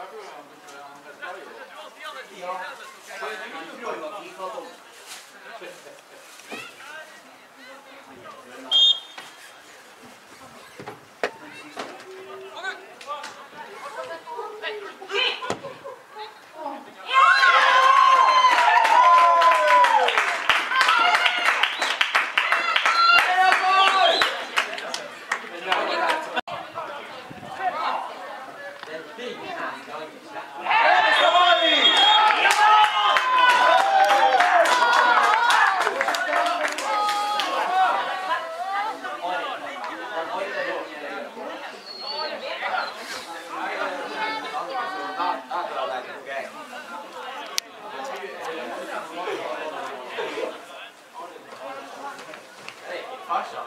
everyone uh, on the ground. That's all you. Yeah.